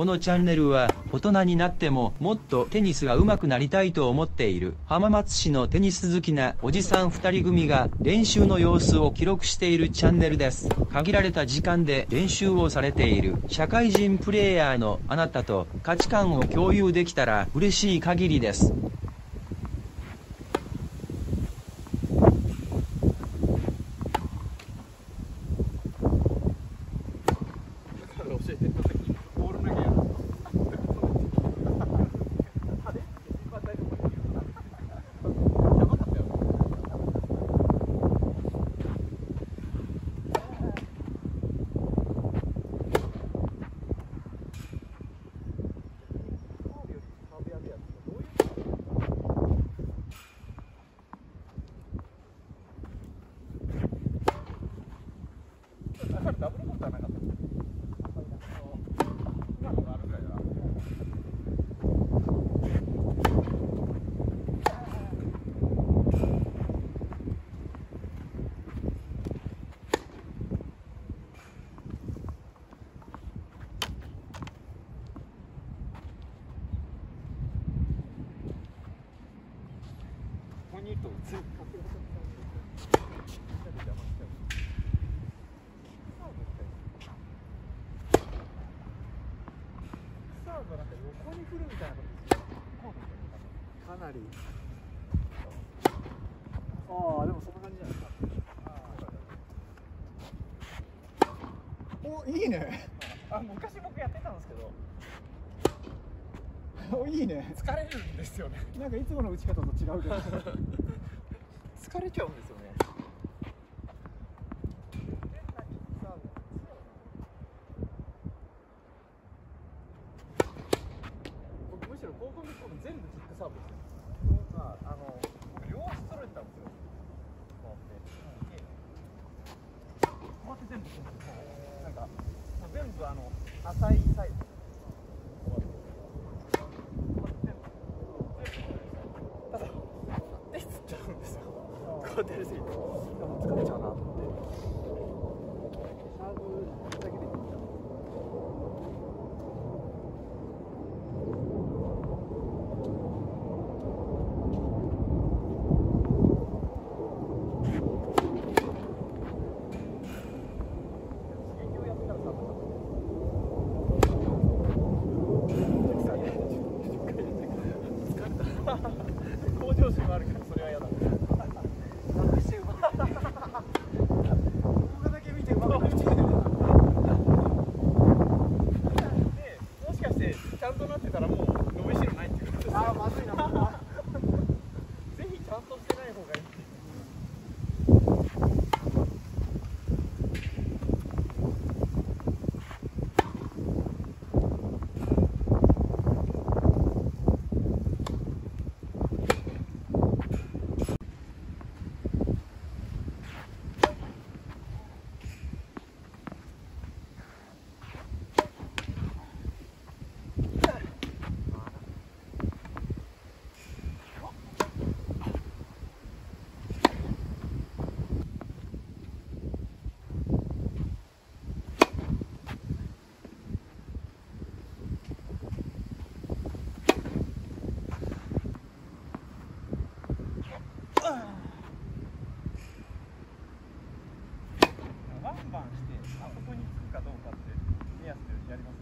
このチャンネルは大人になってももっとテニスが上手くなりたいと思っている浜松市のテニス好きなおじさん2人組が練習の様子を記録しているチャンネルです。限られた時間で練習をされている社会人プレーヤーのあなたと価値観を共有できたら嬉しい限りです教えてボール投げややばかったよダブルコートはなかった今のがあるぐらいだなここにいると全部横に振るみたいなことかなり。ああでもそんな感じじゃないですかおいいねあ昔僕やってたんですけどおいいね。疲れるんですよね。なんかいつもの打ち方と違うけど疲れちゃうんですよね。僕むしろ高校の頃全部キックサーブですよまああの僕両足揃えてたんですよ。こうやってこうやって全部なんかもう全部あの浅いサイズこうやってこうやって全部ただ手つっちゃうんですよこうやってやりすぎて疲れちゃうなと思って。サーブだけでいいんだ刺激をやってからサーブだ向上心もあるけどそれは嫌だ楽してうまく動画だけ見てうまくなっちゃうでもしかしてちゃんとなってたらもう伸びしろないっていうことですああまずいなぜひちゃんとしてない方がいいバンバンしてあそこにつくかどうかって目安でやります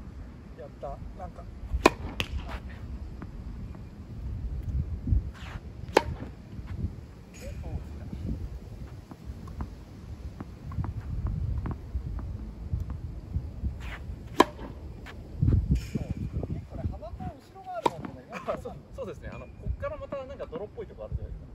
やった。なんか。これ幅と後ろがあるもんねそうそうですね。あのこっからまたなんか泥っぽいとこあるじゃないですか。